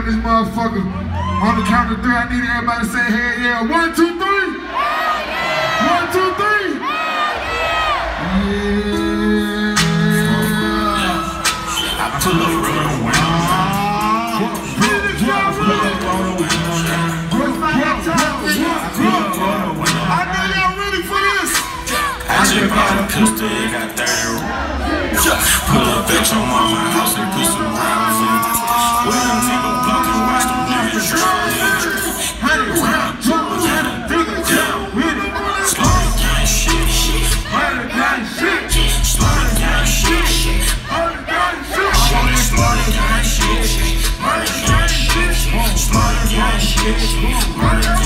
in this motherfucker. On the count of three, I need everybody to say hell yeah. One, two, three. One, two, three. Yeah. I pull up real I know y'all ready for this. I just bought a pistol, it got 30 Pull up bitch on bitch.